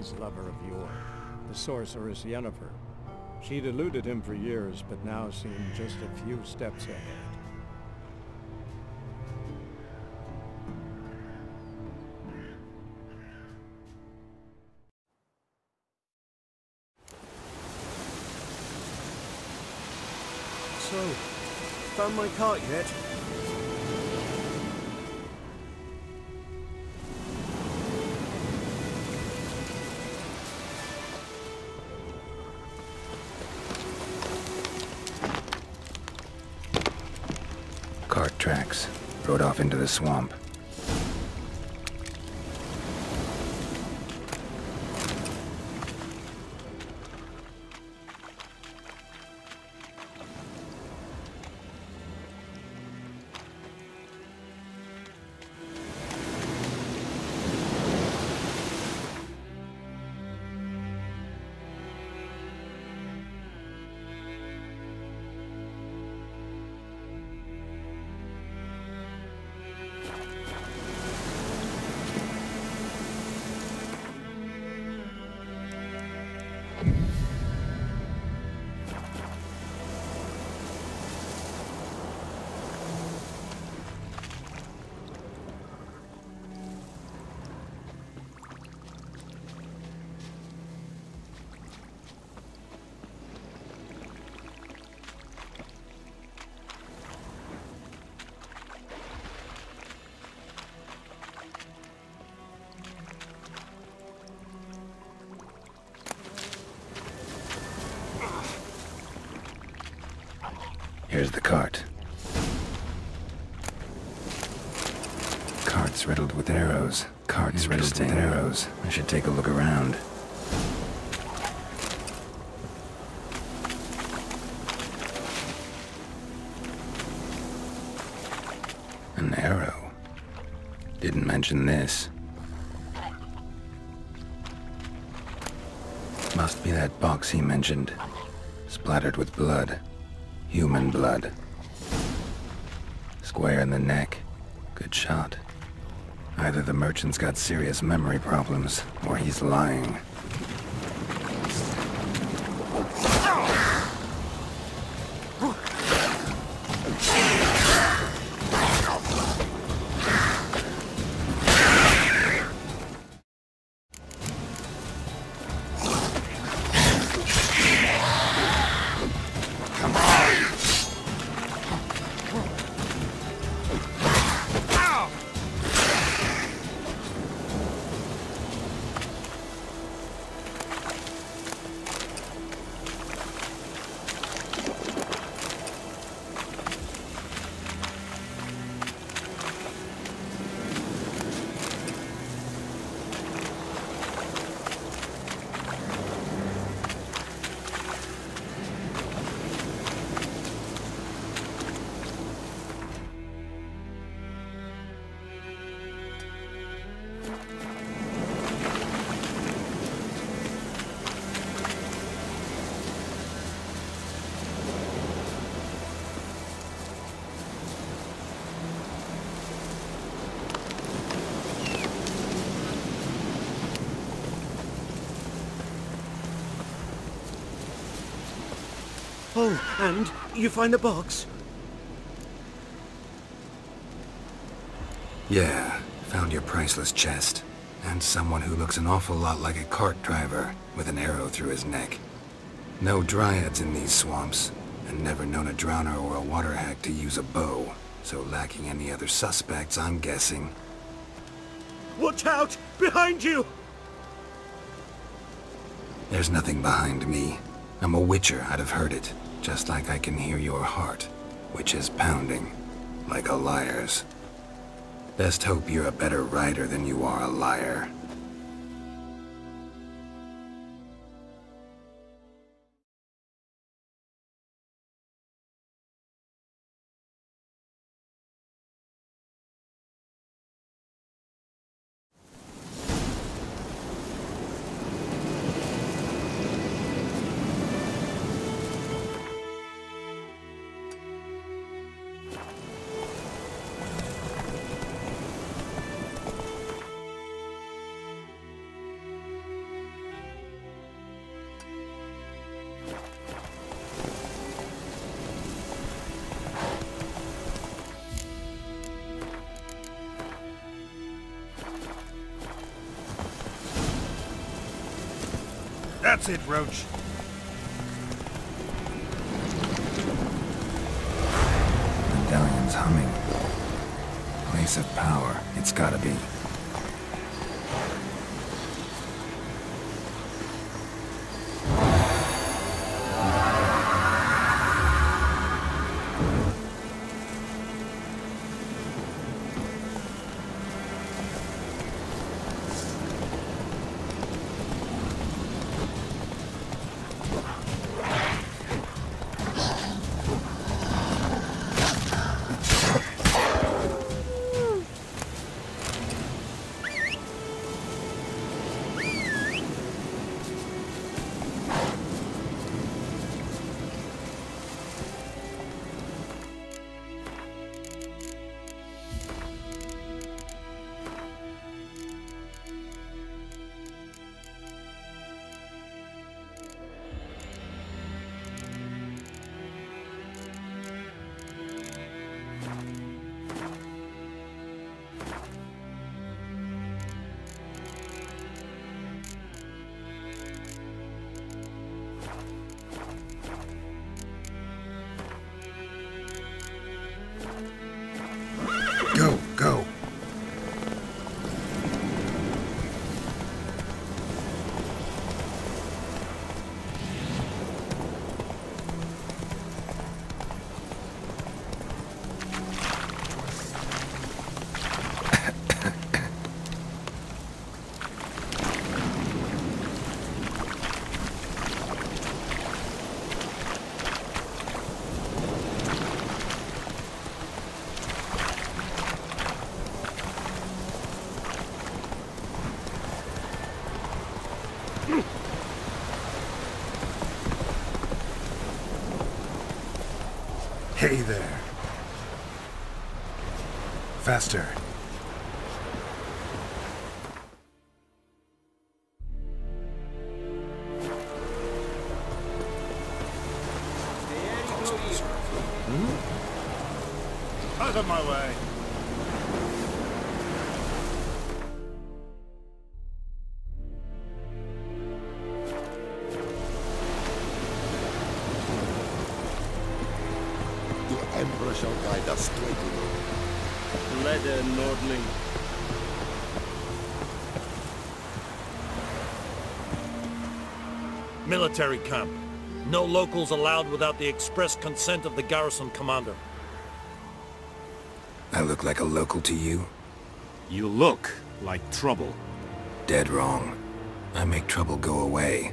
his lover of yore, the sorceress Yennefer. She'd eluded him for years, but now seemed just a few steps ahead. So, found my cart yet? Swamp. Mention this. Must be that box he mentioned. Splattered with blood. Human blood. Square in the neck. Good shot. Either the merchant's got serious memory problems, or he's lying. And you find the box? Yeah, found your priceless chest. And someone who looks an awful lot like a cart driver, with an arrow through his neck. No dryads in these swamps, and never known a drowner or a water hag to use a bow. So lacking any other suspects, I'm guessing. Watch out! Behind you! There's nothing behind me. I'm a witcher, I'd have heard it. Just like I can hear your heart, which is pounding, like a liar's. Best hope you're a better rider than you are a liar. That's it, Roach. Medallion's humming. Place of power, it's gotta be. Hey there. Faster. Military camp. No locals allowed without the express consent of the garrison commander. I look like a local to you? You look like trouble. Dead wrong. I make trouble go away.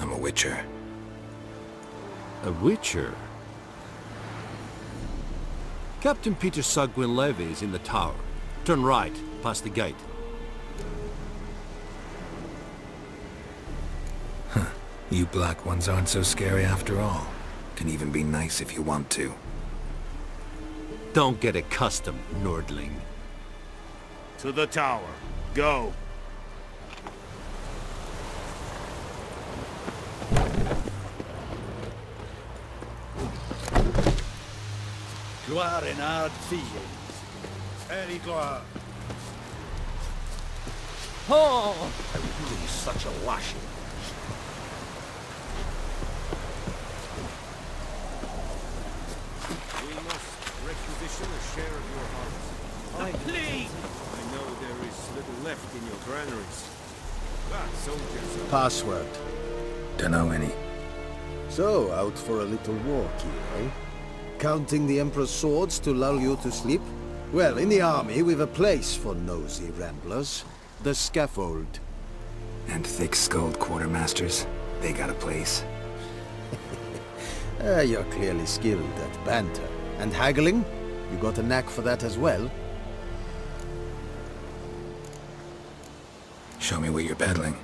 I'm a witcher. A witcher? Captain Peter Saar Gwynleve is in the tower. Turn right, past the gate. You black ones aren't so scary after all. Can even be nice if you want to. Don't get accustomed, Nordling. To the tower. Go. Gloire en hard fields. Eddie Gloire. Oh! I would give you such a lashing. We must requisition a share of your harvest. Please! I know there is little left in your granaries. But soldiers are... Password. Dunno any. So, out for a little walk here, eh? Counting the Emperor's swords to lull you to sleep? Well, in the army, we've a place for nosy ramblers. The scaffold. And thick-skulled quartermasters. They got a place. Ah, you're clearly skilled at banter. And haggling? You got a knack for that as well? Show me what you're peddling.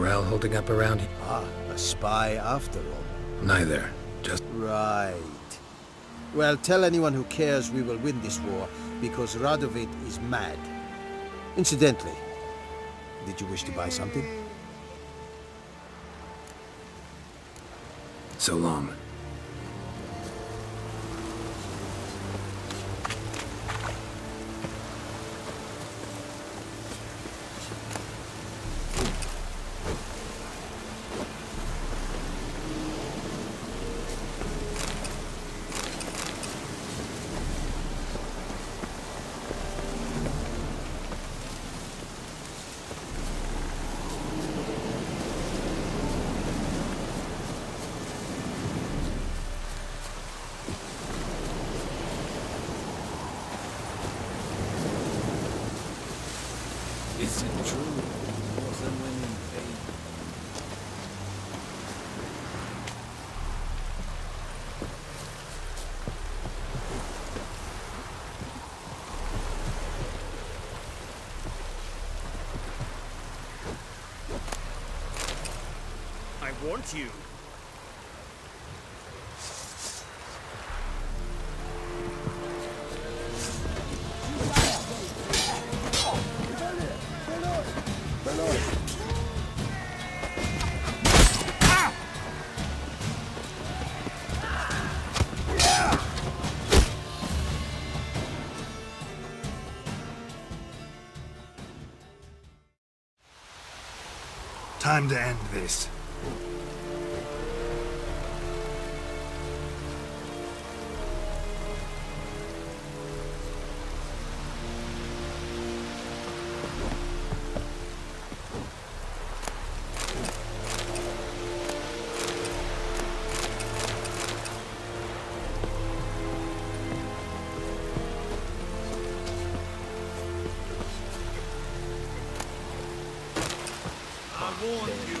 Morale holding up around here? Ah, a spy after all. Neither. Just Right. Well, tell anyone who cares we will win this war, because Radovid is mad. Incidentally, did you wish to buy something? so long. Is it true? Wasn't winning pain. You. Time to end this. Warned you.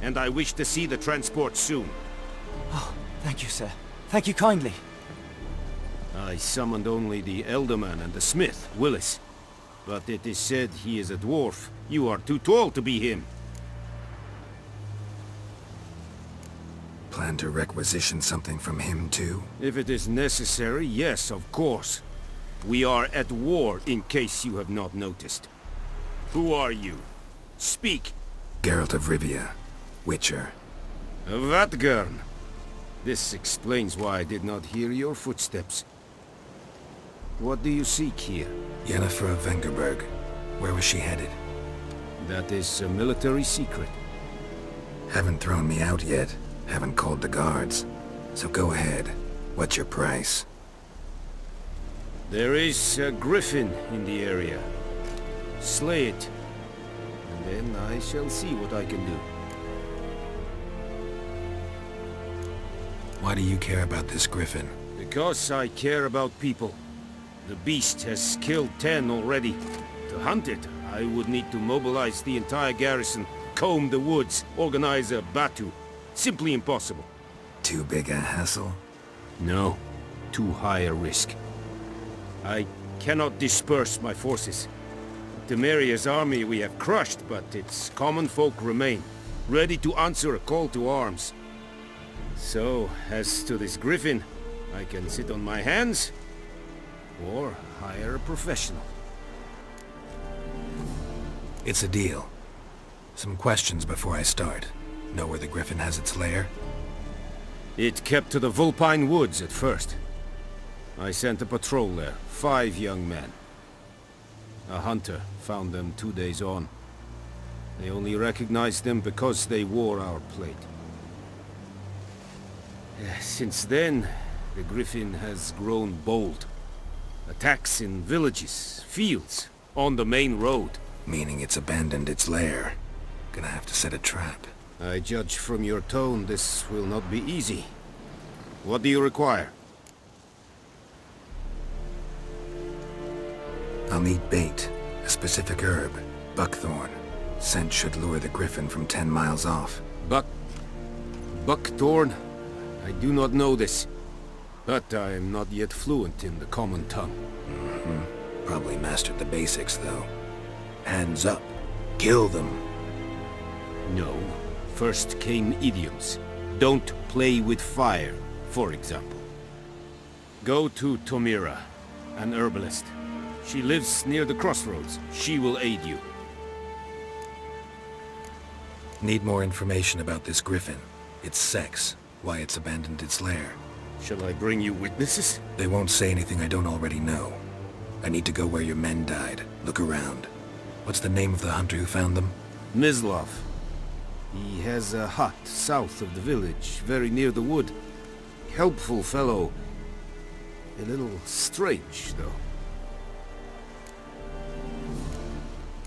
and I wish to see the transport soon. Oh, thank you, sir. Thank you kindly. I summoned only the Elderman and the smith, Willis. But it is said he is a dwarf. You are too tall to be him. Plan to requisition something from him too? If it is necessary, yes, of course. We are at war, in case you have not noticed. Who are you? Speak. Geralt of Rivia, Witcher. Vatt'ghern. This explains why I did not hear your footsteps. What do you seek here? Yennefer of Vengerberg. Where was she headed? That is a military secret. Haven't thrown me out yet. Haven't called the guards. So go ahead. What's your price? There is a griffin in the area. Slay it, and Then I shall see what I can do. Why do you care about this griffin? Because I care about people. The beast has killed ten already. To hunt it, I would need to mobilize the entire garrison, comb the woods, organize a battue. Simply impossible. Too big a hassle? No. Too high a risk. I cannot disperse my forces. Temeria's army we have crushed, but its common folk remain, ready to answer a call to arms. So, as to this griffin, I can sit on my hands, or hire a professional. It's a deal. Some questions before I start. Know where the griffin has its lair? It kept to the Vulpine Woods at first. I sent a patrol there, five young men. A hunter found them two days on. They only recognized them because they wore our plate. Eh, Since then, the Griffin has grown bold. Attacks in villages, fields, on the main road. Meaning it's abandoned its lair. Gonna have to set a trap. I judge from your tone this will not be easy. What do you require? I'll need bait. A specific herb. Buckthorn. Scent should lure the griffin from ten miles off. Buck... Buckthorn? I do not know this. But I am not yet fluent in the common tongue. Mm-hmm. Probably mastered the basics, though. Hands up. Kill them. No. First came idioms. Don't play with fire, for example. Go to Tomira, an herbalist. She lives near the crossroads. She will aid you. Need more information about this griffin. Its sex. Why it's abandoned its lair. Shall I bring you witnesses? They won't say anything I don't already know. I need to go where your men died. Look around. What's the name of the hunter who found them? Mislav. He has a hut south of the village, very near the wood. Helpful fellow. A little strange, though.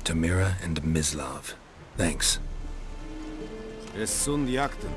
Tomira and Mislav. Thanks. Es sunt jakten.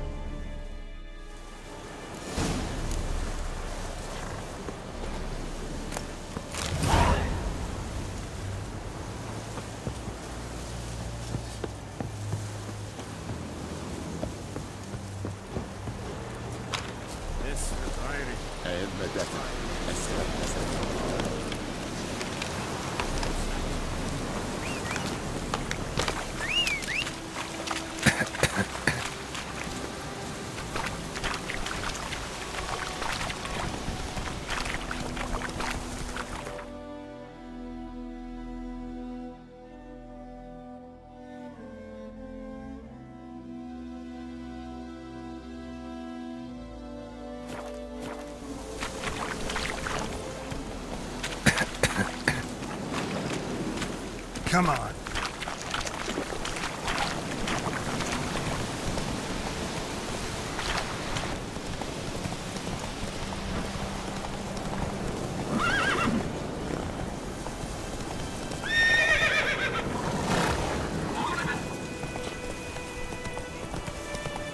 Come on.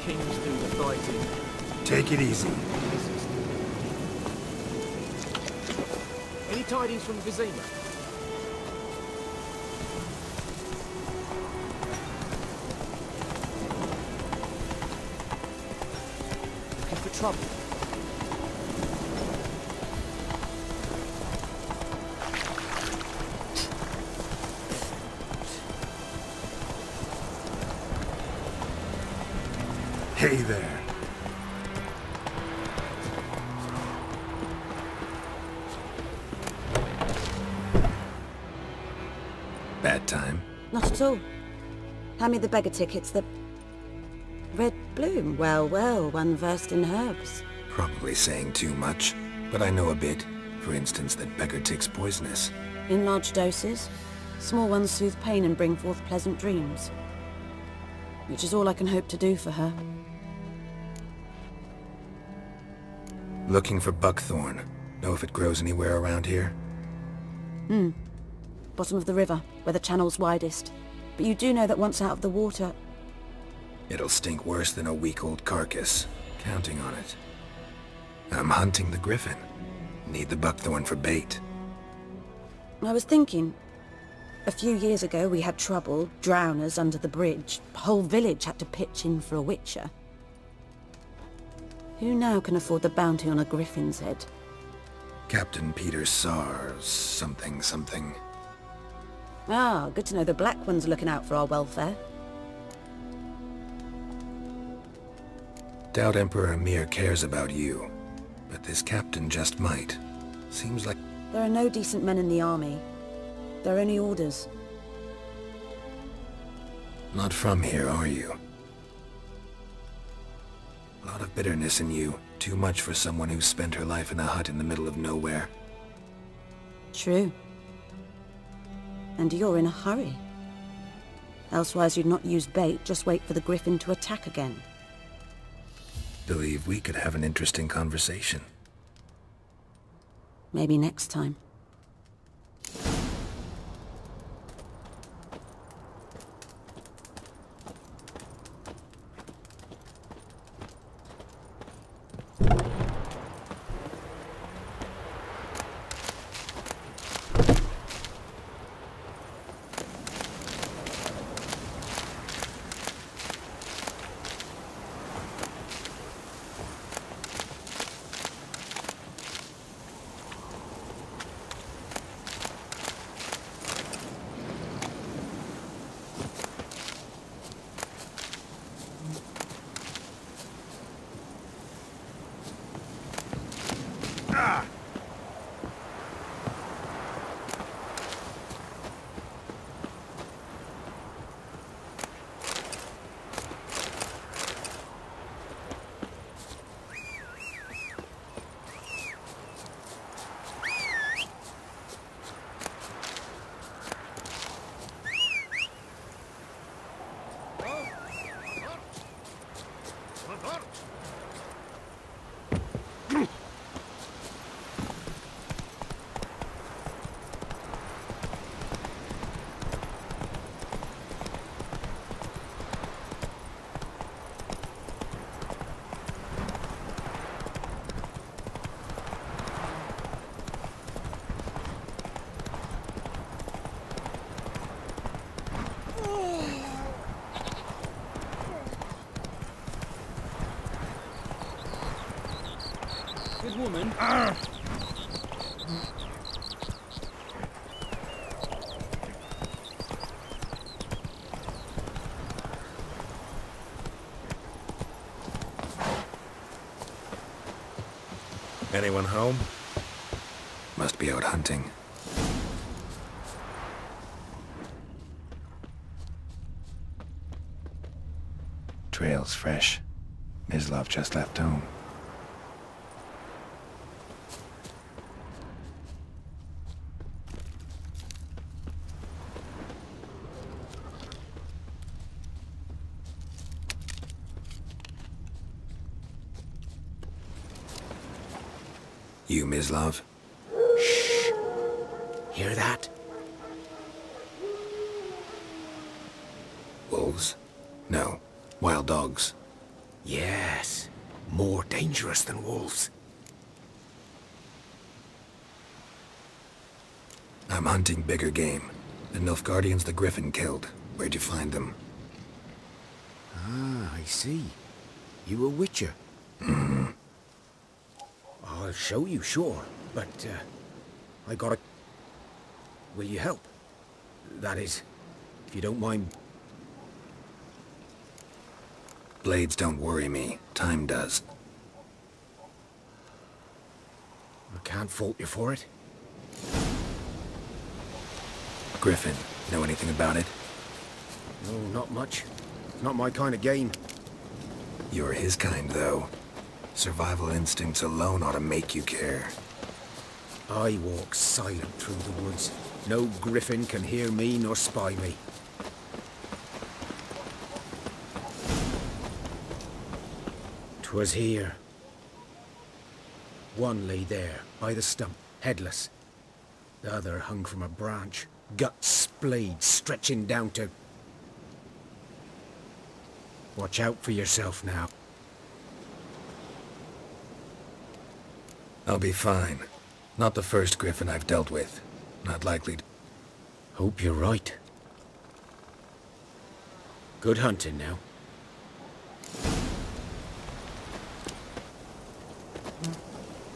Kings do the fighting. Take it easy. Any tidings from Vizima? Trouble? Hey there. Bad time. Not at all. Hand me the beggar tickets, the... Well, well, one versed in herbs. Probably saying too much, but I know a bit. For instance, that beggar tick's poisonous. In large doses. Small ones soothe pain and bring forth pleasant dreams. Which is all I can hope to do for her. Looking for buckthorn. Know if it grows anywhere around here? Hmm. Bottom of the river, where the channel's widest. But you do know that once out of the water... It'll stink worse than a week-old carcass. Counting on it. I'm hunting the griffin. Need the buckthorn for bait. I was thinking... A few years ago we had trouble, drowners under the bridge. Whole village had to pitch in for a witcher. Who now can afford the bounty on a griffin's head? Captain Peter Sars, something something. Ah, good to know the Black One's looking out for our welfare. Doubt Emperor Emhyr cares about you, but this captain just might. Seems like... There are no decent men in the army. There are only orders. Not from here, are you? A lot of bitterness in you. Too much for someone who's spent her life in a hut in the middle of nowhere. True. And you're in a hurry. Elsewise you'd not use bait, just wait for the griffin to attack again. Believe we could have an interesting conversation. Maybe next time. Anyone home? Must be out hunting. Trail's fresh. Mislav just left home. Mislav? Shh. Hear that? Wolves? No. Wild dogs. Yes. More dangerous than wolves. I'm hunting bigger game. The Nilfgaardians the Griffin killed. Where'd you find them? Ah, I see. You a witcher? Show you, sure. But, uh, I gotta... Will you help? That is, if you don't mind. Blades don't worry me. Time does. I can't fault you for it. Griffin, know anything about it? No, not much. Not my kind of game. You're his kind, though. Survival instincts alone ought to make you care. I walk silent through the woods. No griffin can hear me nor spy me. Twas here. One lay there, by the stump, headless. The other hung from a branch, guts splayed, stretching down to... Watch out for yourself now. I'll be fine. Not the first Griffin I've dealt with. Not likely to... Hope you're right. Good hunting now.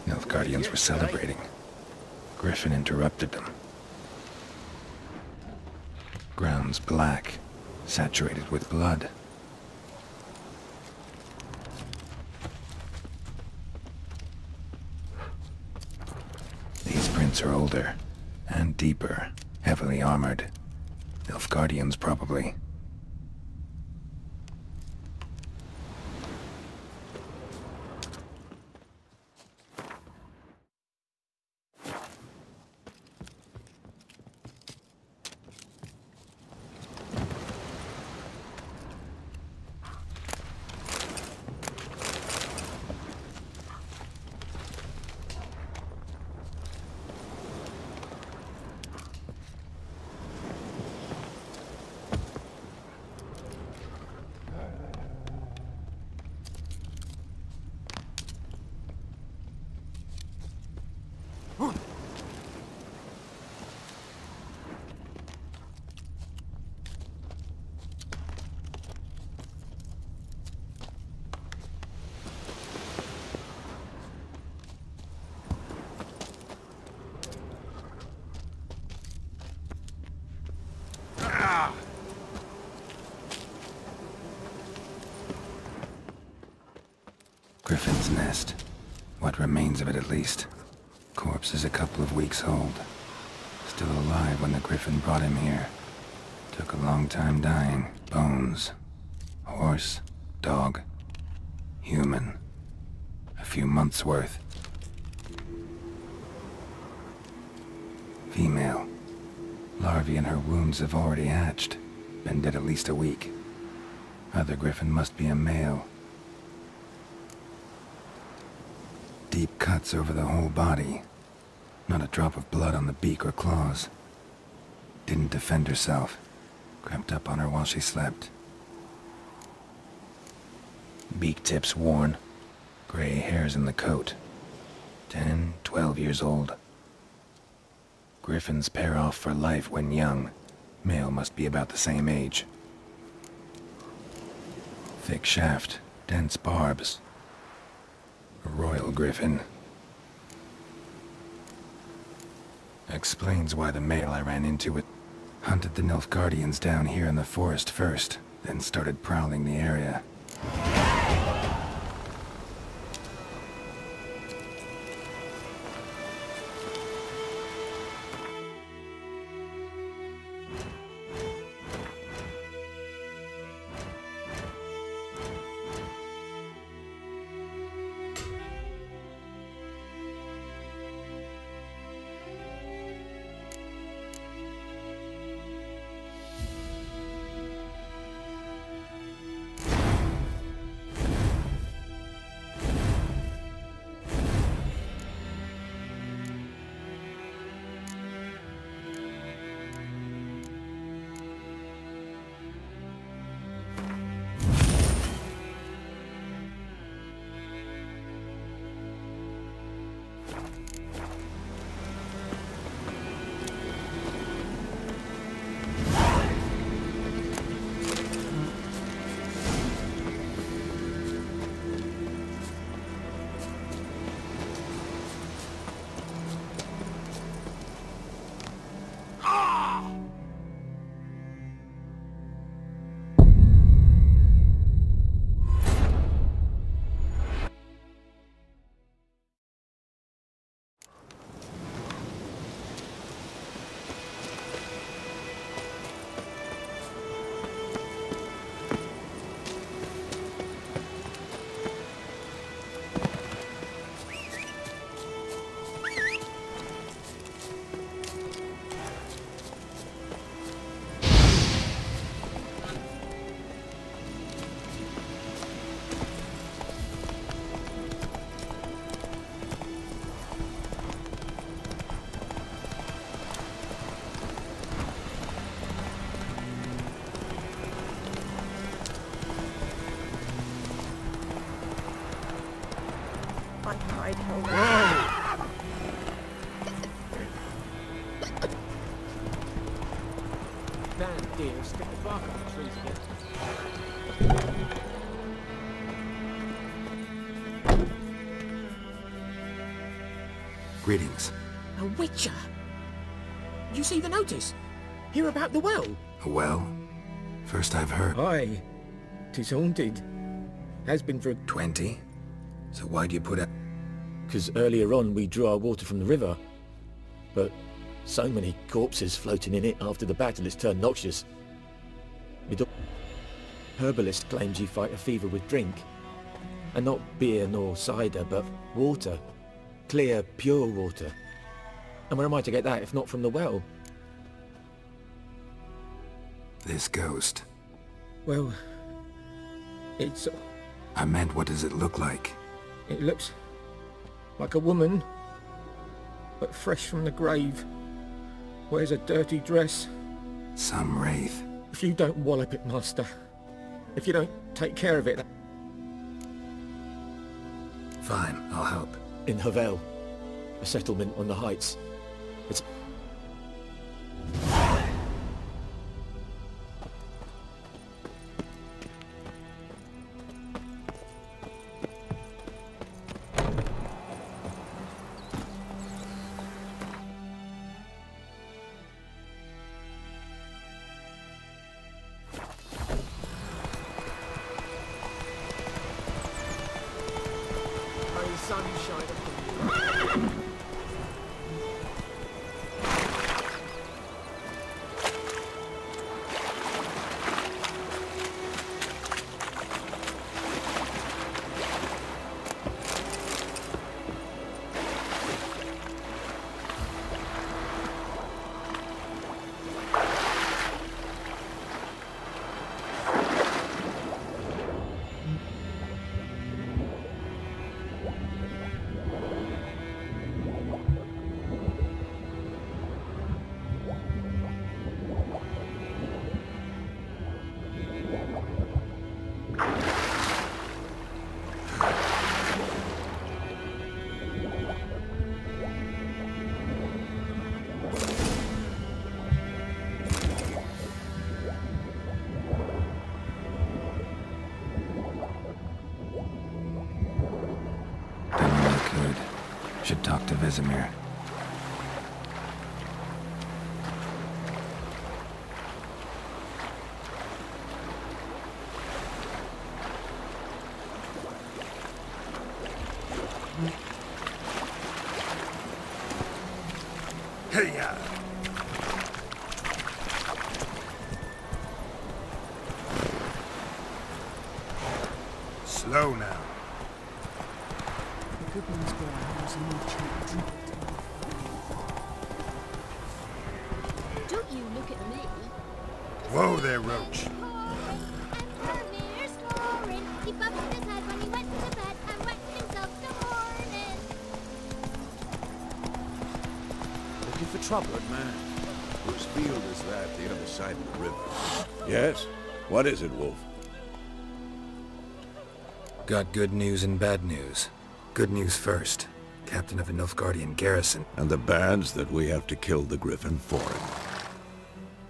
Nilfgaardians were celebrating. Griffin interrupted them. Ground's black, saturated with blood. Are older, and deeper, heavily armored. Nilfgaardians, probably. Griffin's nest. What remains of it, at least. Corpse is a couple of weeks old. Still alive when the Griffin brought him here. Took a long time dying. Bones. Horse. Dog. Human. A few months' worth. Female. Larvae in her wounds have already hatched. Been dead at least a week. Other Griffin must be a male. Deep cuts over the whole body. Not a drop of blood on the beak or claws. Didn't defend herself. Crept up on her while she slept. Beak tips worn. Gray hairs in the coat. Ten, twelve years old. Griffins pair off for life when young. Male must be about the same age. Thick shaft, dense barbs. Royal griffin. Explains why the male I ran into it hunted the Nilfgaardians down here in the forest first, then started prowling the area. Greetings. A witcher? You see the notice? Hear about the well? A well? First I've heard. Aye. Tis haunted. Has been for... Twenty? So why do you put a... Because earlier on we drew our water from the river. But so many corpses floating in it after the battle it's turned noxious. My doc- Herbalist claims you fight a fever with drink. And not beer nor cider, but water. Clear, pure water. And where am I to get that if not from the well? This ghost. Well, it's... I meant what does it look like? It looks like a woman, but fresh from the grave. Wears a dirty dress. Some wraith. If you don't wallop it, Master, if you don't take care of it... Fine, I'll help. In Havel, a settlement on the heights. It's... Looking trouble? Good man. Whose field is that, the other side of the river? Yes? What is it, Wolf? Got good news and bad news. Good news first. Captain of a Nilfgaardian garrison. And the bad's that we have to kill the Griffin for him.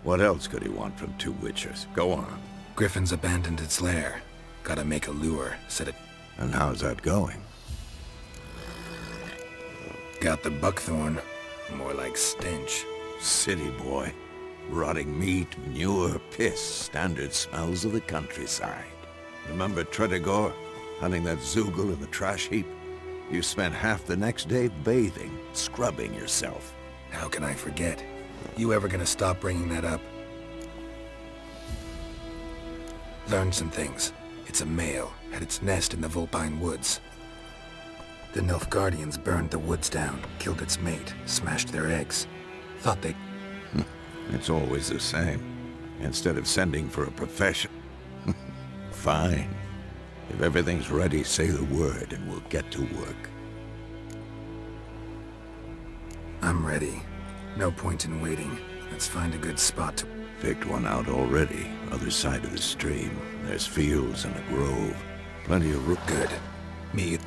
What else could he want from two witchers? Go on. Griffin's abandoned its lair. Gotta make a lure, said it... And how's that going? Got the buckthorn. More like stench. City boy. Rotting meat, manure, piss, standard smells of the countryside. Remember Tredegor? Hunting that zeugl in the trash heap? You spent half the next day bathing, scrubbing yourself. How can I forget? You ever gonna stop bringing that up? Learned some things. It's a male, had its nest in the Vulpine Woods. The Nilfgaardians burned the woods down, killed its mate, smashed their eggs. Thought they... It's always the same. Instead of sending for a profession. Fine. If everything's ready, say the word and we'll get to work. I'm ready. No point in waiting. Let's find a good spot to... Picked one out already. Other side of the stream. There's fields and a grove. Plenty of root. Good. Me...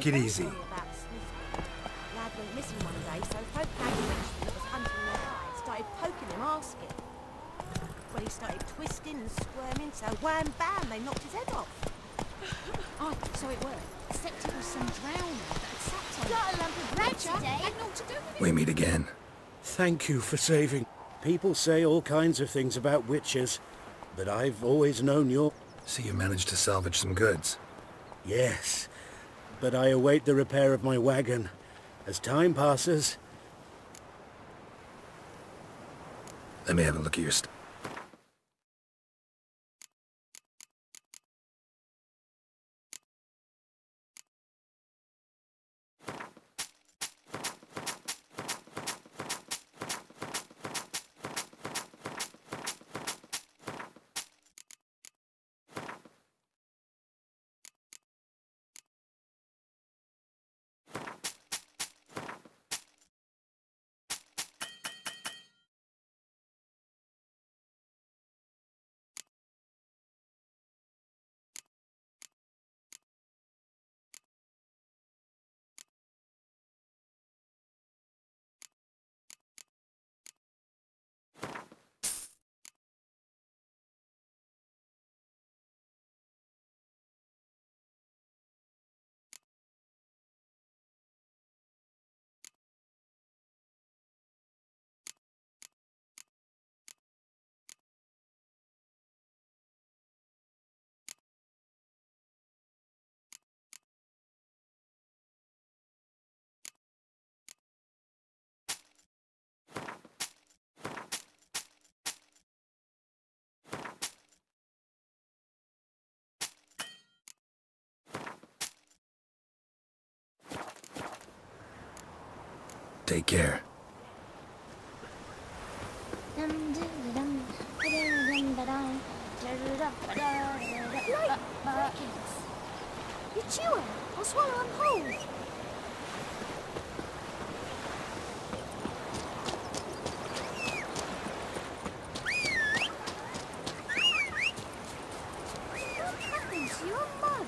Take it easy. Lad went missing one day, so folk gathered that was hunting nearby started poking him, asking. Well, he started twisting and squirming, so wham bam, they knocked his head off. Oh, so it worked. Except it was some drowner that had sat on Got a lump of bread today. Had naught to do with it. We meet again. Thank you for saving. People say all kinds of things about witches, but I've always known you're... So you managed to salvage some goods? Yes, but I await the repair of my wagon. As time passes, Let me have a look at your Take care. I'll swallow whole. What happens to your mug?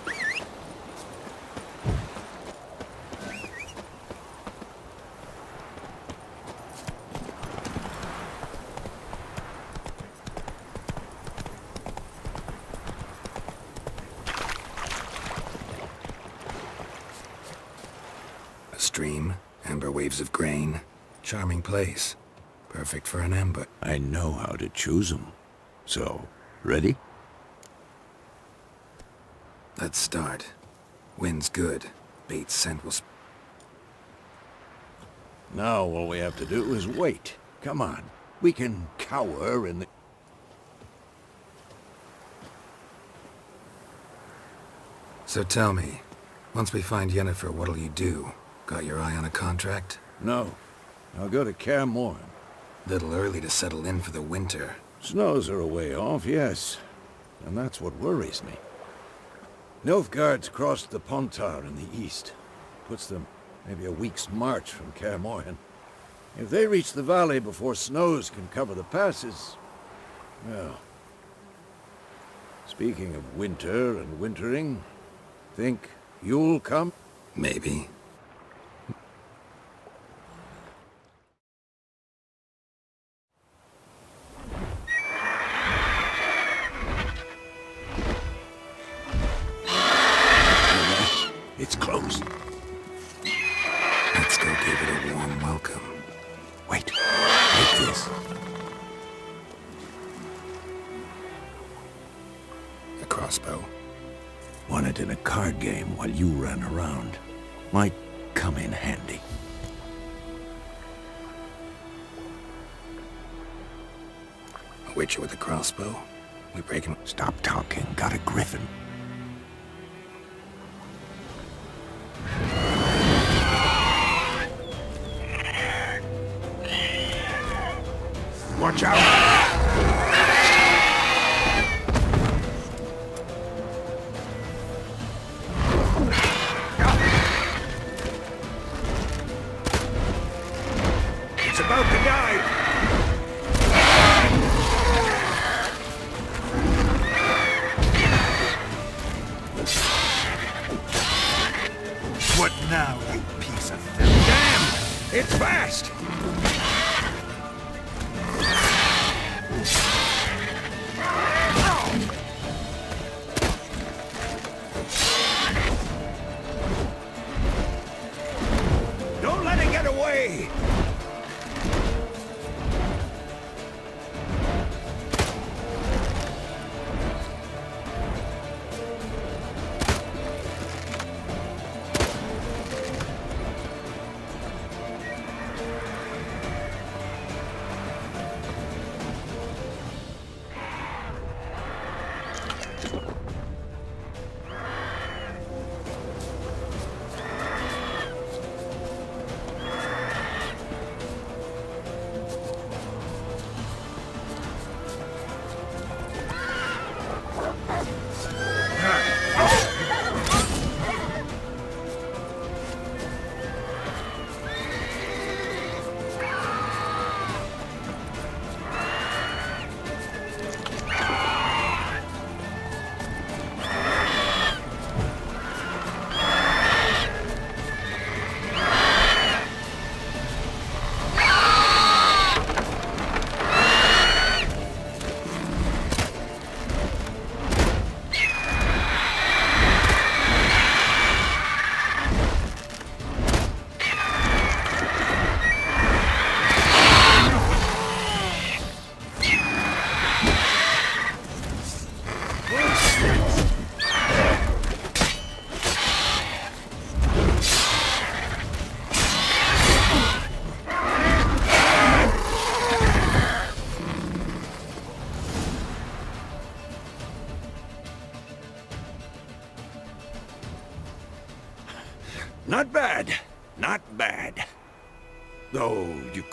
A stream, amber waves of grain. Charming place. Perfect for an ambush. I know how to choose 'em. So, ready? Let's start. Wind's good. Bait's scent will... Sp Now all we have to do is wait. Come on. We can cower in the... so tell me, once we find Yennefer, what'll you do? Got your eye on a contract? No. I'll go to Kaer Morhen. Little early to settle in for the winter. Snows are a way off, yes. And that's what worries me. Nilfgaard's crossed the Pontar in the east. Puts them maybe a week's march from Kaer Morhen. If they reach the valley before snows can cover the passes, well... Speaking of winter and wintering, think you'll come? Maybe.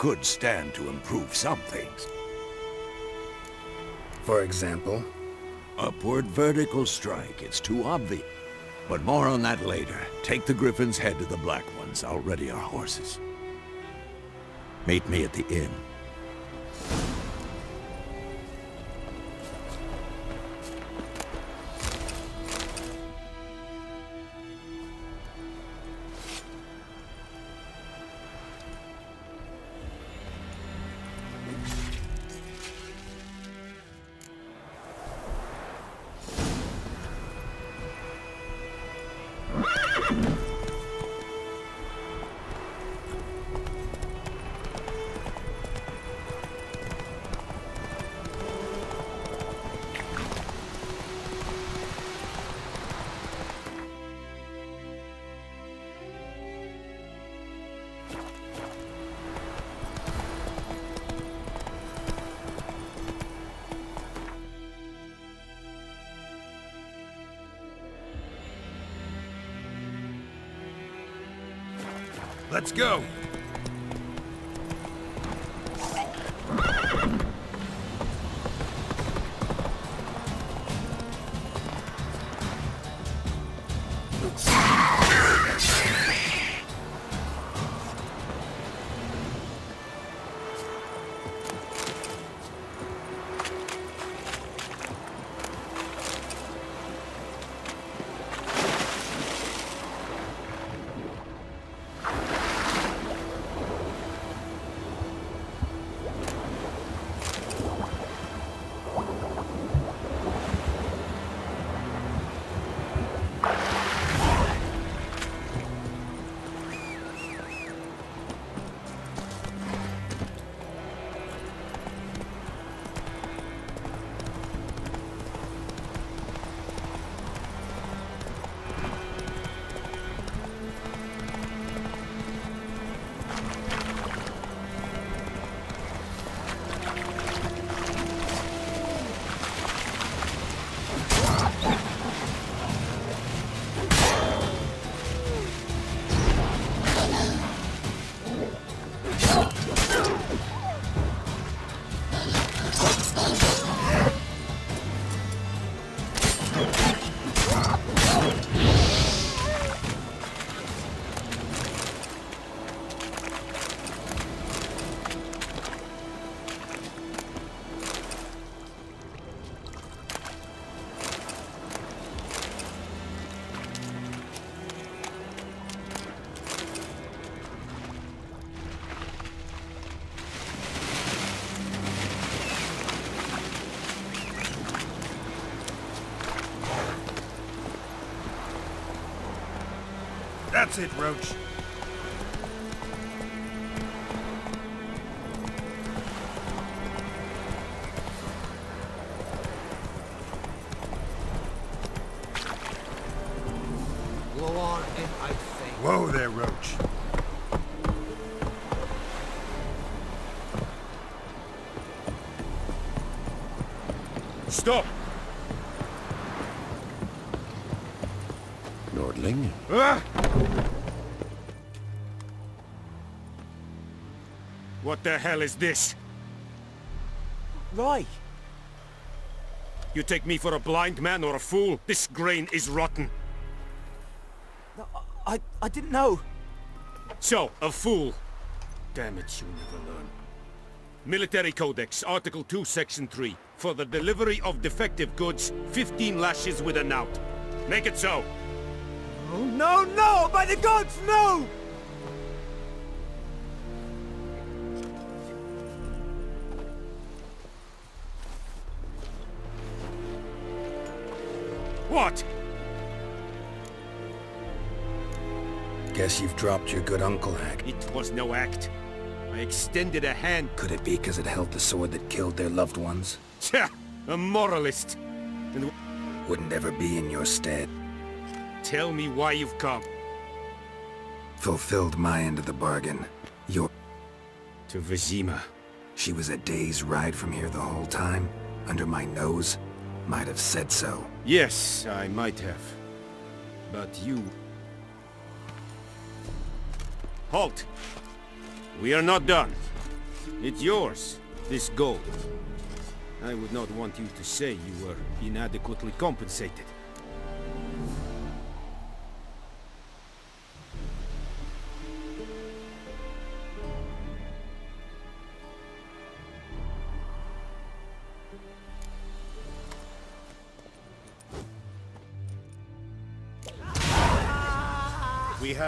Could stand to improve some things. For example? Upward vertical strike. It's too obvious. But more on that later. Take the Griffin's head to the Black Ones. I'll ready our horses. Meet me at the inn. Let's go. That's it, Roach. What the hell is this? Right. You take me for a blind man or a fool? This grain is rotten. I, I didn't know. So, a fool. Damn it, you never learn. Military Codex, Article 2, Section 3. For the delivery of defective goods, 15 lashes with a knout. Make it so. Oh, no, no! By the gods, no! What? Guess you've dropped your good uncle act. It was no act. I extended a hand. Could it be because it held the sword that killed their loved ones? Tja, a moralist. And Wouldn't ever be in your stead. tell me why you've come. Fulfilled my end of the bargain. Your... To Vizima. She was a day's ride from here the whole time? Under my nose? Might have said so. Yes, I might have. But you... Halt! We are not done. It's yours, this gold. I would not want you to say you were inadequately compensated.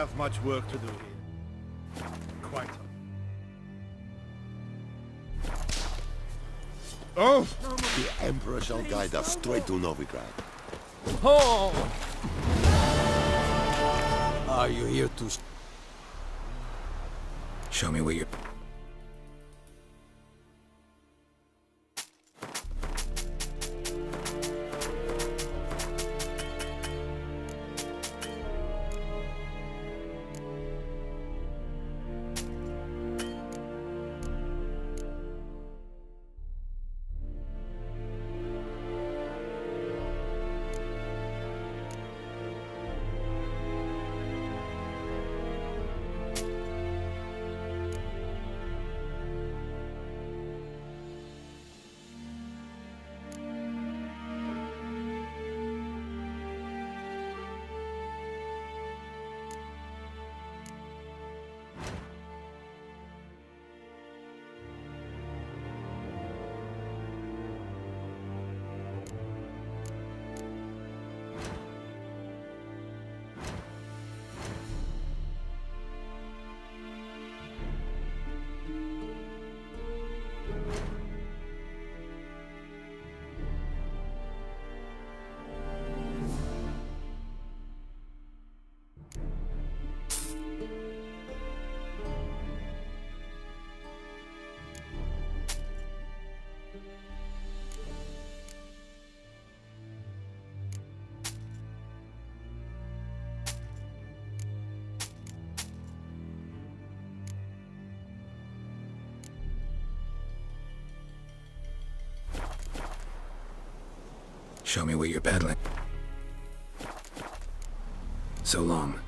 Have much work to do here. Quite. Oh! The Emperor shall guide us straight to Novigrad. Oh! Are you here to... Show me where you're... Show me where you're peddling. So long.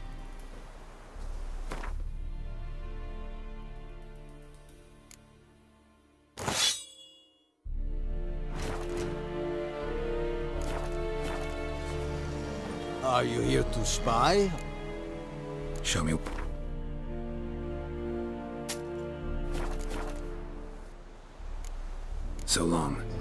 Are you here to spy? Show me... So long.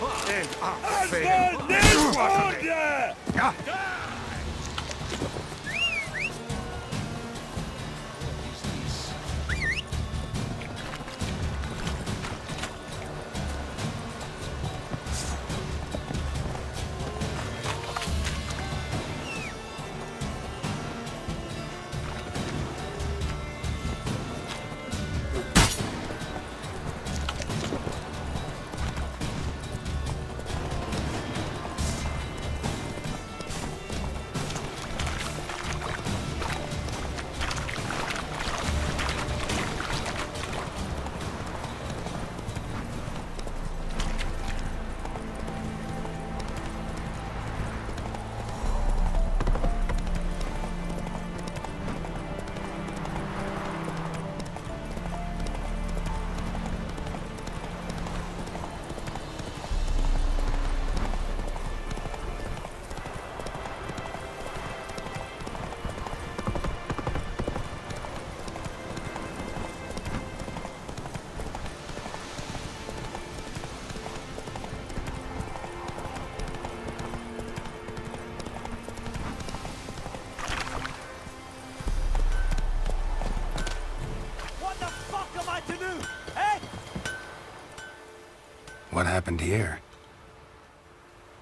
Anbanden ah, order! Here?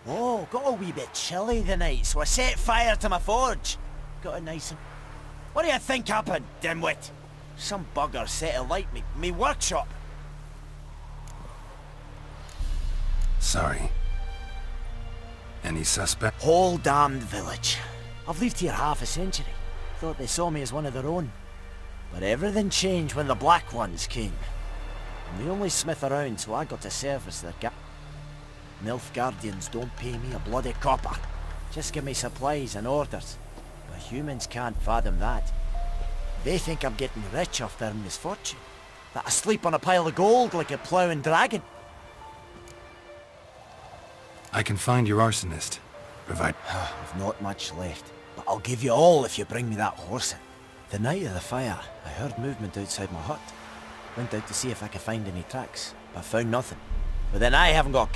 Oh, got a wee bit chilly the night, so I set fire to my forge. Got a nice... What do you think happened, dimwit? Some bugger set alight me, me workshop. Sorry. Any suspect? Whole damned village. I've lived here half a century. Thought they saw me as one of their own. But everything changed when the Black Ones came. I'm the only smith around, so I got to service their ga- Nilfgaardians don't pay me a bloody copper. Just give me supplies and orders. But humans can't fathom that. They think I'm getting rich off their misfortune. That I sleep on a pile of gold like a ploughing dragon. I can find your arsonist. Provide... I've not much left, but I'll give you all if you bring me that horse in. The night of the fire, I heard movement outside my hut. Went out to see if I could find any tracks, but found nothing. But then I haven't got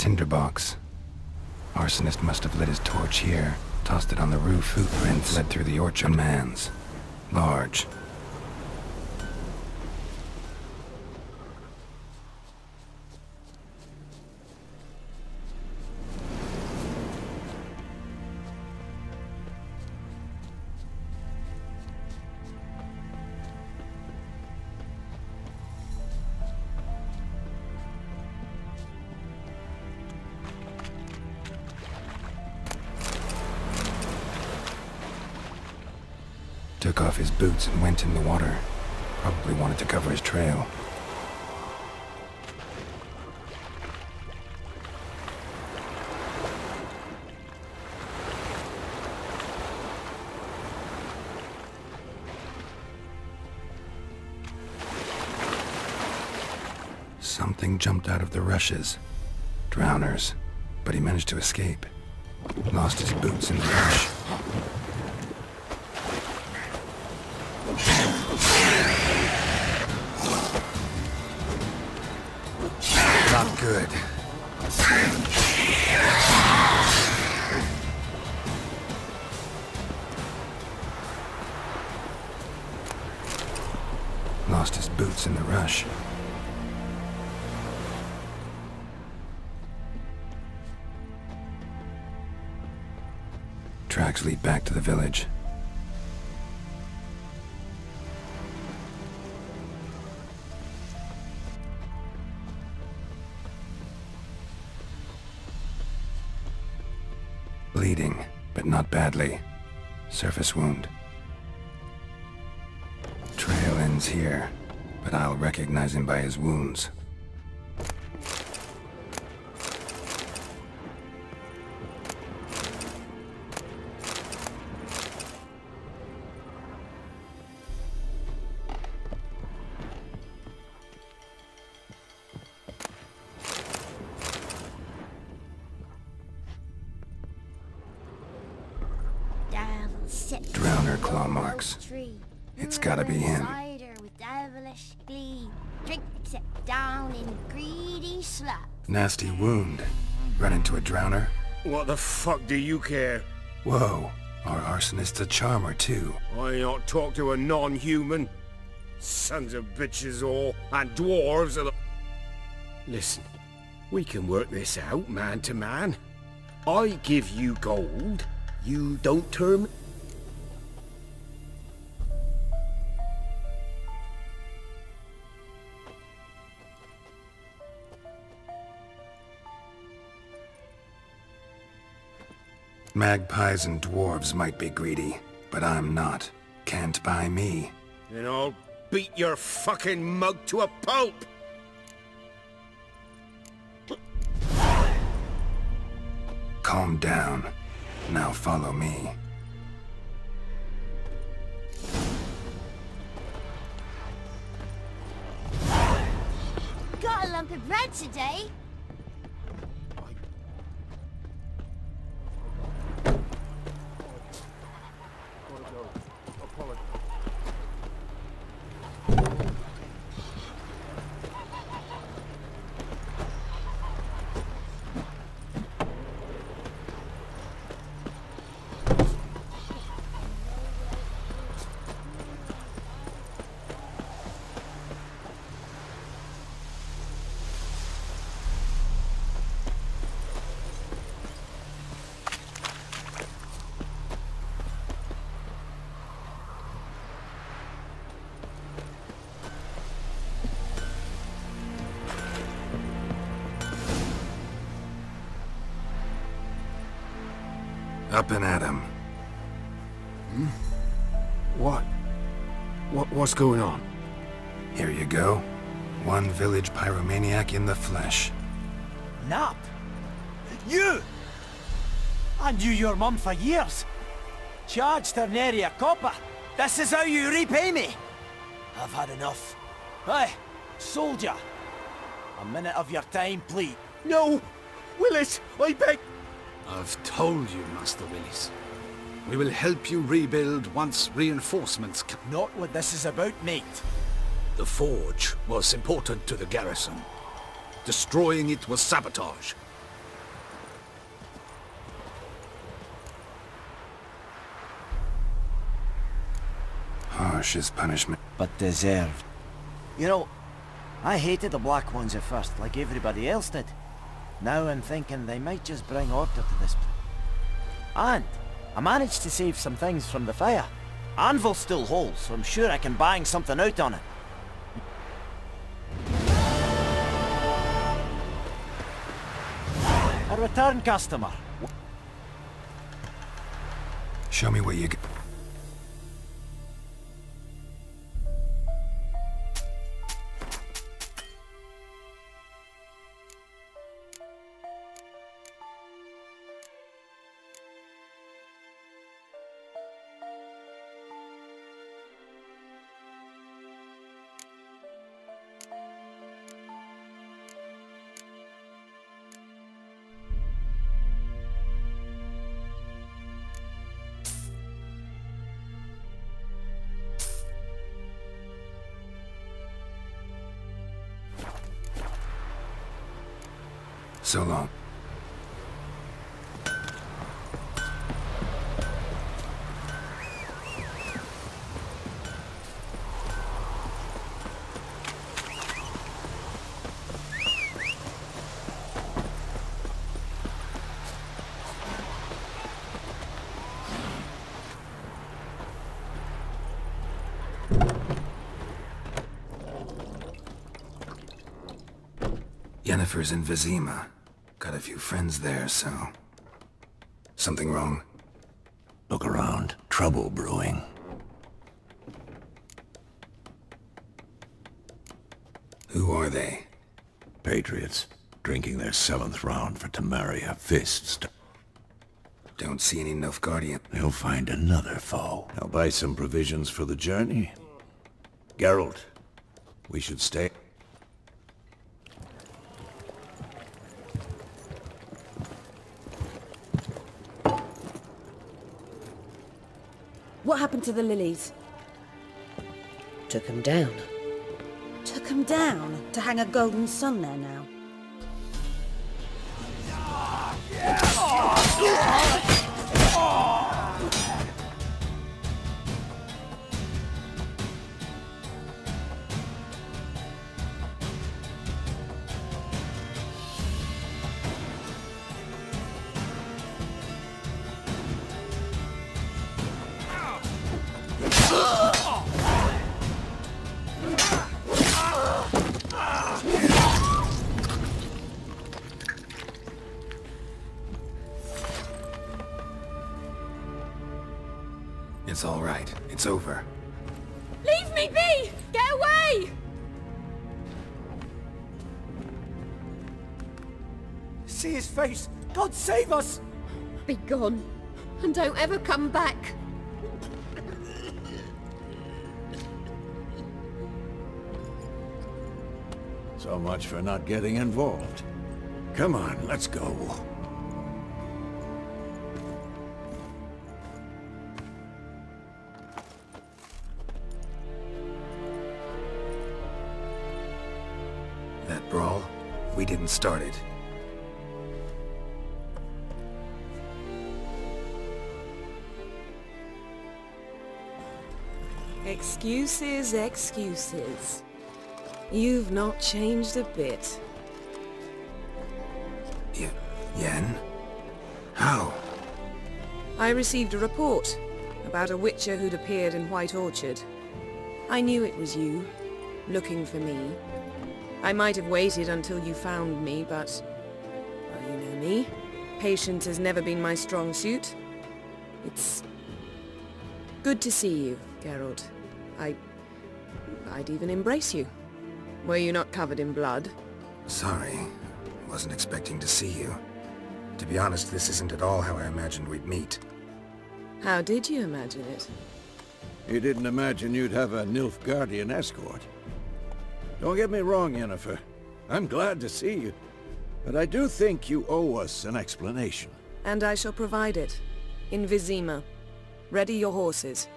tinderbox. Arsonist must have lit his torch here, tossed it on the roof. Footprints led through the orchard. Man's. Large. and went in the water. Probably wanted to cover his trail. Something jumped out of the rushes. Drowners. But he managed to escape. Lost his boots in the rush. Bleeding, but not badly. Surface wound. Trail ends here, but I'll recognize him by his wounds. What the fuck do you care? Whoa, our arsonist's a charmer too. I not talk to a non-human. Sons of bitches all, and dwarves are the... Listen, we can work this out man to man. I give you gold, you don't turn... Magpies and dwarves might be greedy, but I'm not. Can't buy me. And I'll beat your fucking mug to a pulp! Calm down. Now follow me. Got a lump of bread today. Up at him. Hmm? What? What? What's going on? Here you go. One village pyromaniac in the flesh. Nap? You! I knew your mum for years. Charged her nary a copper. This is how you repay me. I've had enough. Hey, soldier. A minute of your time, please. No! Willis, I beg... I've told you, Master Willis. We will help you rebuild once reinforcements come. Not what this is about, mate. The forge was important to the garrison. Destroying it was sabotage. Harsh as punishment. But deserved. You know, I hated the Black Ones at first, like everybody else did. Now I'm thinking they might just bring order to this place. And I managed to save some things from the fire. Anvil still holds, so I'm sure I can bang something out on it. A return customer. Show me what you got. In Vizima. Got a few friends there, so... Something wrong? Look around. Trouble brewing. Who are they? Patriots. Drinking their seventh round for Temeria. Fists. Don't see any Nilfgaardian. They'll find another foe. I'll buy some provisions for the journey. Geralt, we should stay. What happened to the lilies? Took them down. Took them down to hang a golden sun there now. It's over. Leave me be! Get away! See his face! God save us! Be gone. And don't ever come back. So much for not getting involved. Come on, let's go. We didn't start it. Excuses, excuses. You've not changed a bit. Y Yen? How? I received a report about a witcher who'd appeared in White Orchard. I knew it was you, looking for me. I might have waited until you found me, but... Well, you know me. Patience has never been my strong suit. It's... good to see you, Geralt. I... I'd even embrace you. Were you not covered in blood? Sorry. Wasn't expecting to see you. To be honest, this isn't at all how I imagined we'd meet. How did you imagine it? You didn't imagine you'd have a Nilfgaardian escort. Don't get me wrong, Yennefer. I'm glad to see you. But I do think you owe us an explanation. And I shall provide it. In Vizima. Ready your horses.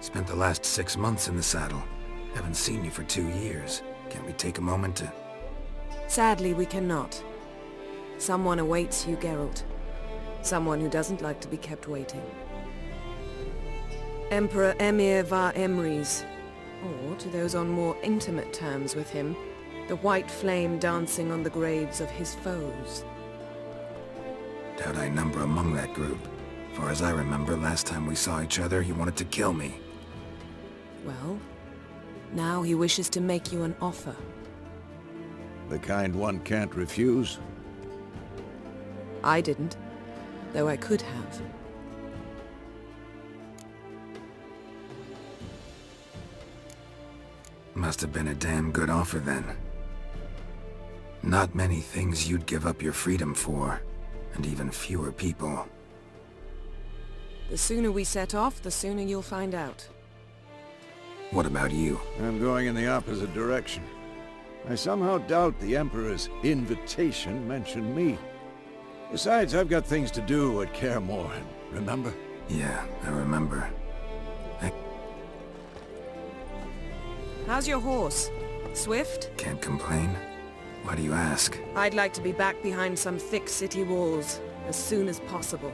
Spent the last six months in the saddle. Haven't seen you for two years. Can't we take a moment to... Sadly, we cannot. Someone awaits you, Geralt. Someone who doesn't like to be kept waiting. Emperor Emhyr var Emreis, or to those on more intimate terms with him, the white flame dancing on the graves of his foes. Doubt I number among that group. Far as I remember, last time we saw each other, he wanted to kill me. Well, now he wishes to make you an offer. The kind one can't refuse. I didn't, though I could have. Must have been a damn good offer then. Not many things you'd give up your freedom for, and even fewer people. The sooner we set off, the sooner you'll find out. What about you? I'm going in the opposite direction. I somehow doubt the Emperor's invitation mentioned me. Besides, I've got things to do at Kaer Morhen, remember? Yeah, I remember. How's your horse? Swift? can't complain. Why do you ask? I'd like to be back behind some thick city walls as soon as possible.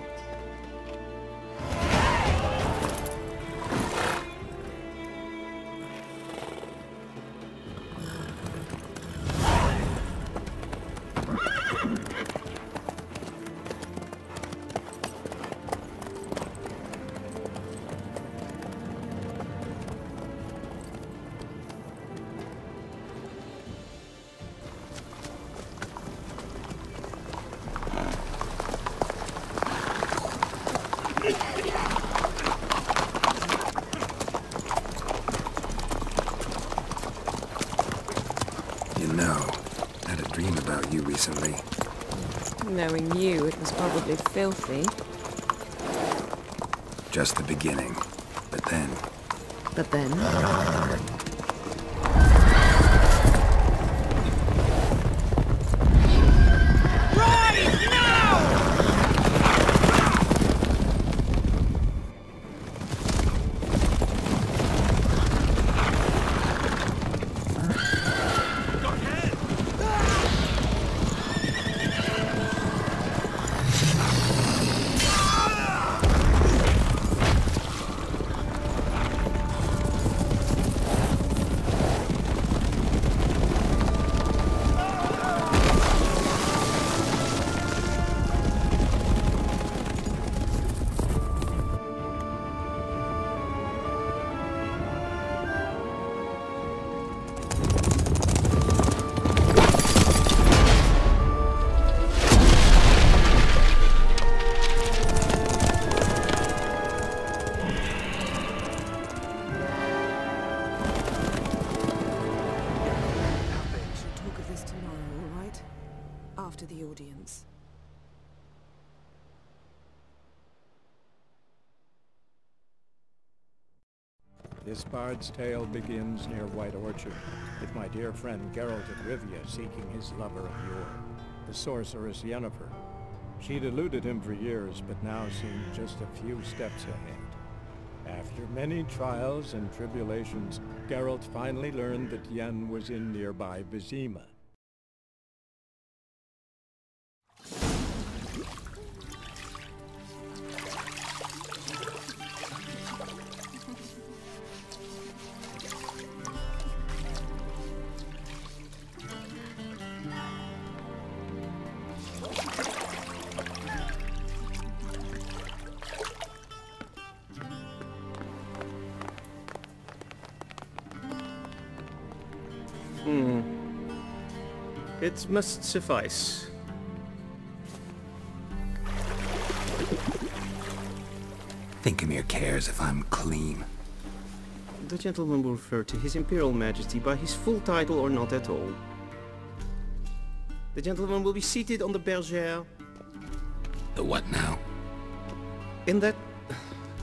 Filthy. Just the beginning. But then, But then... Ah. This bard's tale begins near White Orchard, with my dear friend Geralt of Rivia seeking his lover of yore, the sorceress Yennefer. She'd eluded him for years, but now seemed just a few steps ahead. After many trials and tribulations, Geralt finally learned that Yen was in nearby Vizima. It must suffice. Think Emhyr cares if I'm clean. The gentleman will refer to His Imperial Majesty by his full title or not at all. The gentleman will be seated on the bergère. The what now? In that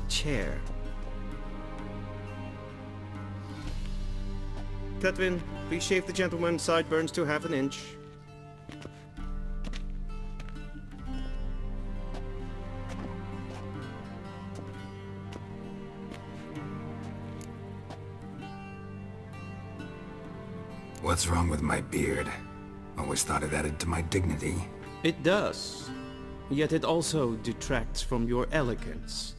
chair. Cletwin, please shave the gentleman's sideburns to half an inch. What's wrong with my beard? Always thought it added to my dignity. It does. Yet it also detracts from your elegance.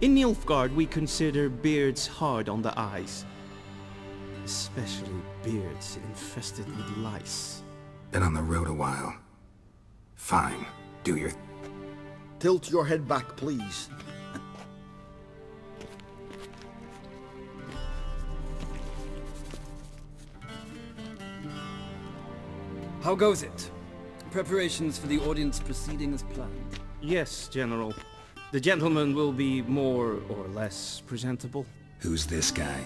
In Nilfgaard we consider beards hard on the eyes. Especially beards infested with lice. Been on the road a while. Fine. Do your... Tilt your head back, please. How goes it? Preparations for the audience proceeding as planned. Yes, General. The gentleman will be more or less presentable. Who's this guy?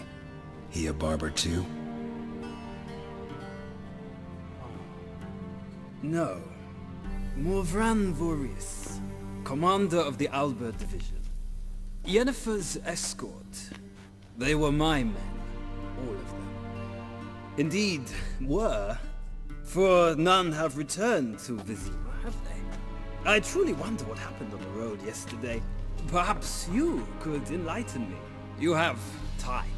He a barber too? No. Morvran Voris, commander of the Alba Division. Yennefer's escort. They were my men, all of them. Indeed, were, for none have returned to Vizima, have they? I truly wonder what happened on the road yesterday. Perhaps you could enlighten me. You have time.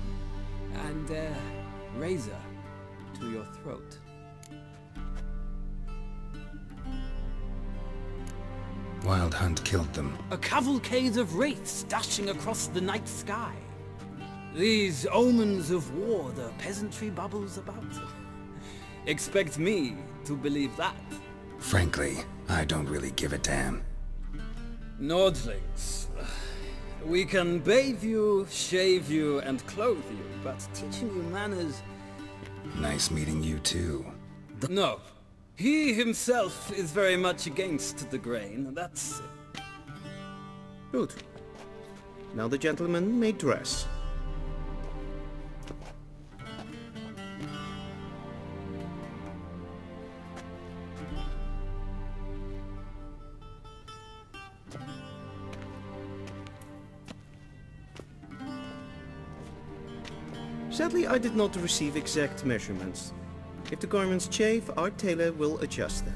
And, uh, razor to your throat. Wild Hunt killed them. A cavalcade of wraiths dashing across the night sky. These omens of war the peasantry bubbles about. Expect me to believe that. Frankly, I don't really give a damn. Nordlings. We can bathe you, shave you, and clothe you, but teaching you manners... Nice meeting you too. No. He himself is very much against the grain, that's... Good. Now the gentleman may dress. Sadly, I did not receive exact measurements. If the garments chafe, our tailor will adjust them.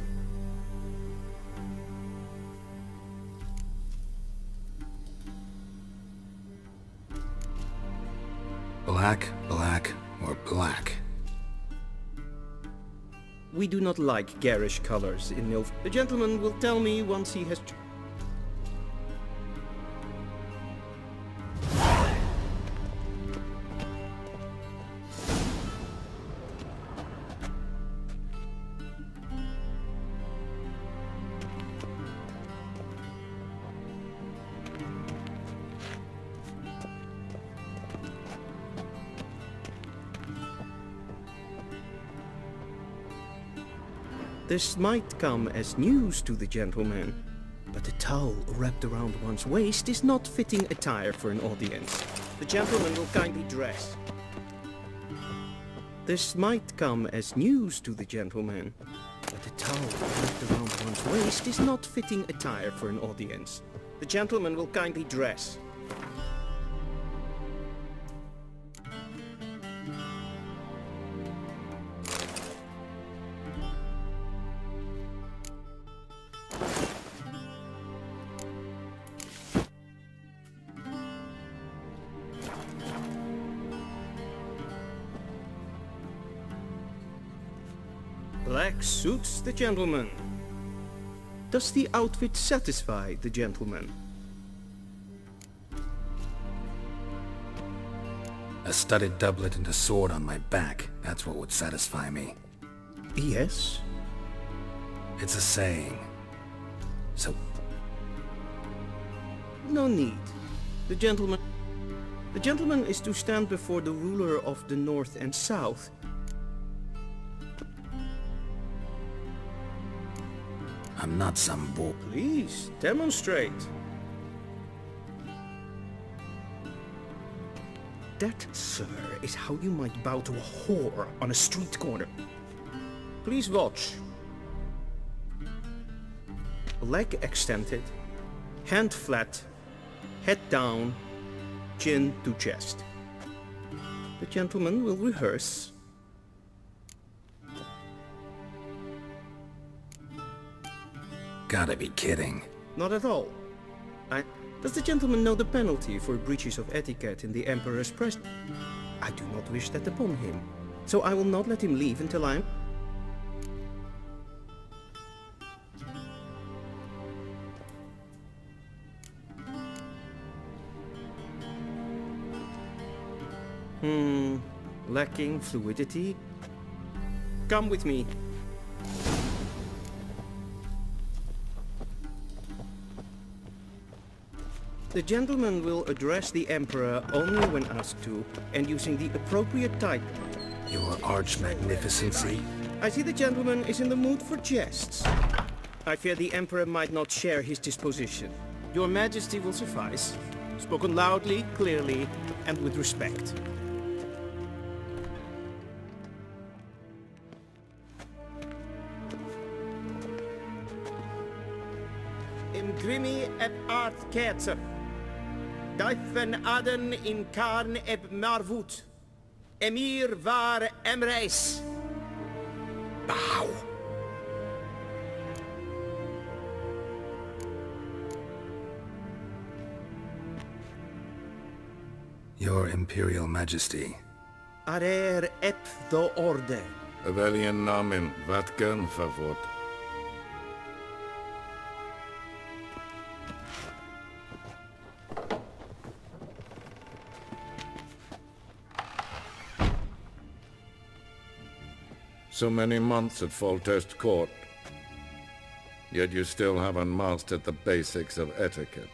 Black, black, or black. We do not like garish colors in Nilf. The gentleman will tell me once he has... This might come as news to the gentleman, but a towel wrapped around one's waist is not fitting attire for an audience. The gentleman will kindly dress. This might come as news to the gentleman, but a towel wrapped around one's waist is not fitting attire for an audience. The gentleman will kindly dress. The gentleman. Does the outfit satisfy the gentleman? A studded doublet and a sword on my back. That's what would satisfy me. Yes? It's a saying. So, No need. The gentleman... The gentleman is to stand before the ruler of the North and South. I'm not some bull. Please, demonstrate. That, sir, is how you might bow to a whore on a street corner. Please watch. Leg extended, hand flat, head down, chin to chest. The gentleman will rehearse. Gotta be kidding. Not at all. I... Does the gentleman know the penalty for breaches of etiquette in the Emperor's presence? I do not wish that upon him, so I will not let him leave until I am... Hmm... Lacking fluidity? Come with me. The gentleman will address the Emperor only when asked to, and using the appropriate title. Your arch magnificency. I see the gentleman is in the mood for jests. I fear the Emperor might not share his disposition. Your Majesty will suffice. Spoken loudly, clearly, and with respect. Im grimi eb art ketzer. Daifen aden in karn eb marvut. Emhyr var emreis. Bow. Your Imperial Majesty. Arer ep do orde. Avelian namen, wat kan favot. So many months at Foltest Court. Yet you still haven't mastered the basics of etiquette.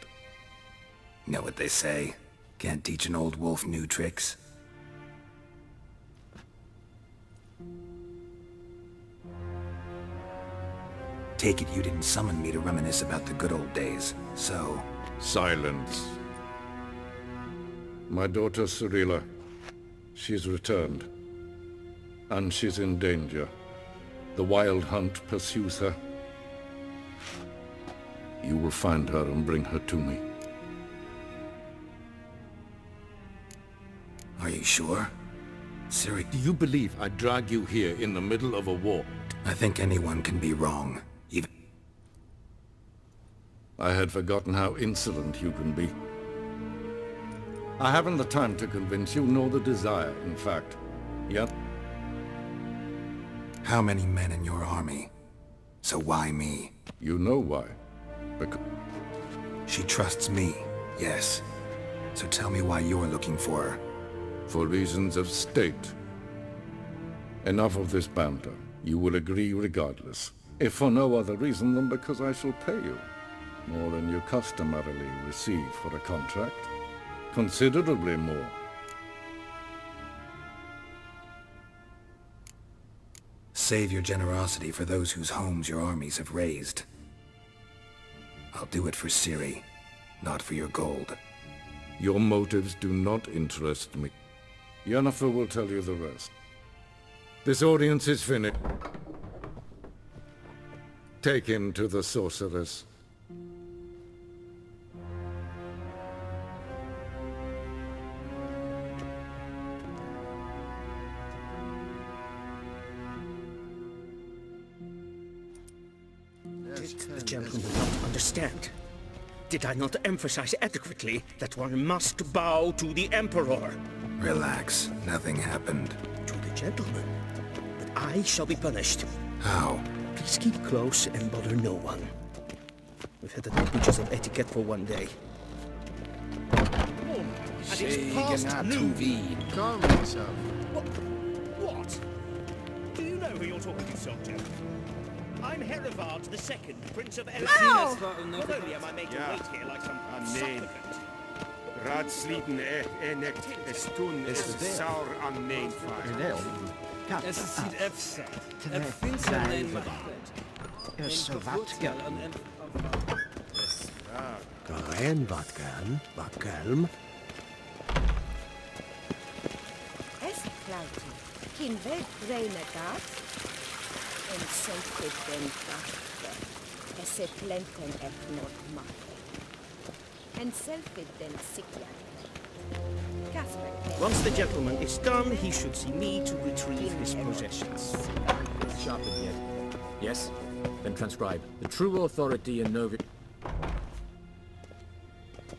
Know what they say? Can't teach an old wolf new tricks. Take it you didn't summon me to reminisce about the good old days, so... Silence. My daughter Cirilla, she's returned. And she's in danger. The Wild Hunt pursues her. You will find her and bring her to me. Are you sure? Ciri... Do you believe I drag you here in the middle of a war? I think anyone can be wrong. Even... I had forgotten how insolent you can be. I haven't the time to convince you, nor the desire, in fact. Yet... How many men in your army? So why me? You know why. Because... She trusts me, yes. So tell me why you're looking for her. For reasons of state. Enough of this banter. You will agree regardless. If for no other reason than because I shall pay you. More than you customarily receive for a contract. Considerably more. Save your generosity for those whose homes your armies have razed. I'll do it for Ciri, not for your gold. Your motives do not interest me. Yennefer will tell you the rest. This audience is finished. Take him to the sorceress. Did the gentleman not understand? Did I not emphasize adequately that one must bow to the Emperor? Relax. Nothing happened. To the gentleman. But I shall be punished. How? Please keep close and bother no one. We've had enough breaches of etiquette for one day. Oh, and it's past noon. Calm yourself. What? What? Do you know who you're talking to, soldier? I'm Herivard the Second, Prince of Elis. Ow! Not only am I made to wait here like some nee. supplicant, Raadsliden er, er nekt, es tun, Is es het weer? saur an neenvaart. Es ist ziet efsa. Tre- Het vindt zijn klein een verdacht. macht. Is Een wat gevoelsel gern. en- en- Rein wat gern, wat kalm. Es klauti. Kin vet reine gat. En sacred den gatte. Esse plenten et not matte. En selfid den sikja. Casper. Once the gentleman is done, he should see me to retrieve his possessions. Sharpened yet? Yes? Then transcribe. The true authority in Novi...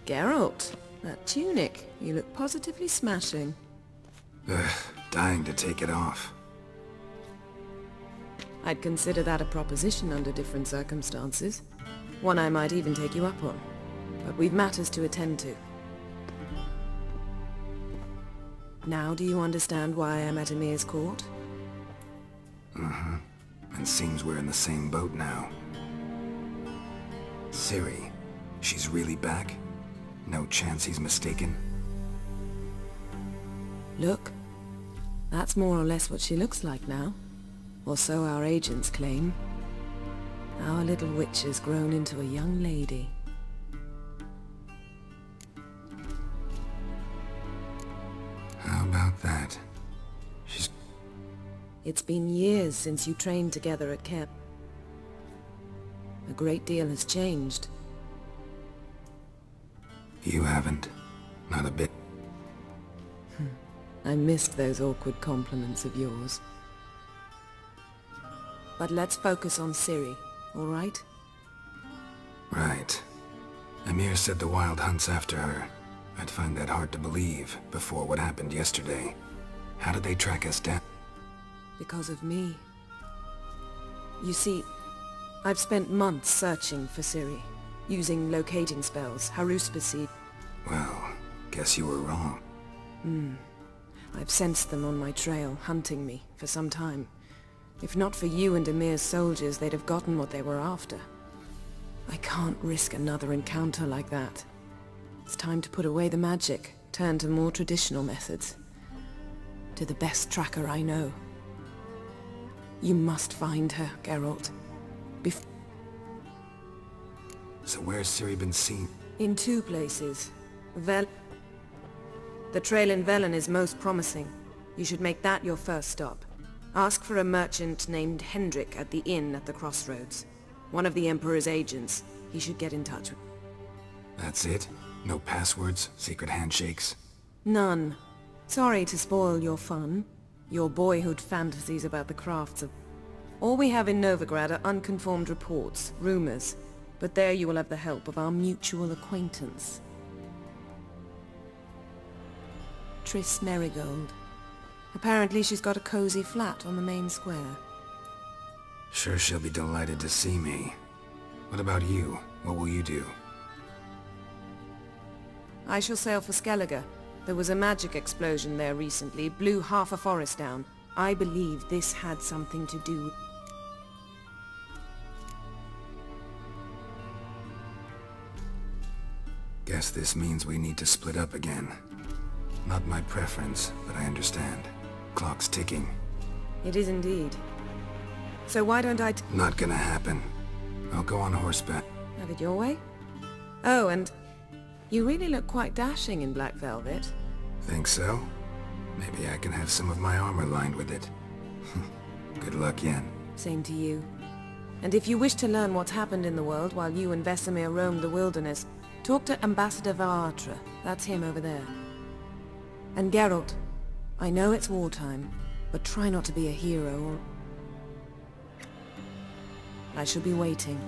Geralt, that tunic. You look positively smashing. Ugh, dying to take it off. I'd consider that a proposition under different circumstances. One I might even take you up on. But we've matters to attend to. Now do you understand why I'm at Emhyr's court? Mm-hmm. And seems we're in the same boat now. Ciri, she's really back? No chance he's mistaken? Look. That's more or less what she looks like now. Or so our agents claim. Our little witch has grown into a young lady. How about that? She's... It's been years since you trained together at camp. A great deal has changed. You haven't. Not a bit. Hmm. I missed those awkward compliments of yours. But let's focus on Ciri, all right? Right. Emhyr said the Wild Hunt's after her. I'd find that hard to believe before what happened yesterday. How did they track us down? Because of me. You see, I've spent months searching for Ciri, using locating spells, haruspicy. Well, guess you were wrong. Hmm. I've sensed them on my trail, hunting me, for some time. If not for you and Emhyr's soldiers, they'd have gotten what they were after. I can't risk another encounter like that. It's time to put away the magic, turn to more traditional methods. To the best tracker I know. You must find her, Geralt. Bef So where's Ciri been seen? in two places. Vel... The trail in Velen is most promising. You should make that your first stop. Ask for a merchant named Hendrik at the inn at the crossroads. One of the Emperor's agents. He should get in touch with... That's it? No passwords? Secret handshakes? None. Sorry to spoil your fun. Your boyhood fantasies about the crafts of... All we have in Novigrad are unconformed reports, rumors. But there you will have the help of our mutual acquaintance. Triss Merigold. Apparently she's got a cozy flat on the main square. Sure she'll be delighted to see me. What about you? What will you do? I shall sail for Skellige. There was a magic explosion there recently, blew half a forest down. I believe this had something to do... Guess this means we need to split up again. Not my preference, but I understand. Clock's ticking. It is indeed. So why don't I Not gonna happen. I'll go on horseback. have it your way? Oh, and you really look quite dashing in black velvet. Think so? Maybe I can have some of my armor lined with it. Good luck, Yen. Same to you. And if you wish to learn what's happened in the world while you and Vesemir roamed the wilderness, talk to Ambassador var Attre. That's him over there. And Geralt, I know it's wartime, but try not to be a hero or... I shall be waiting.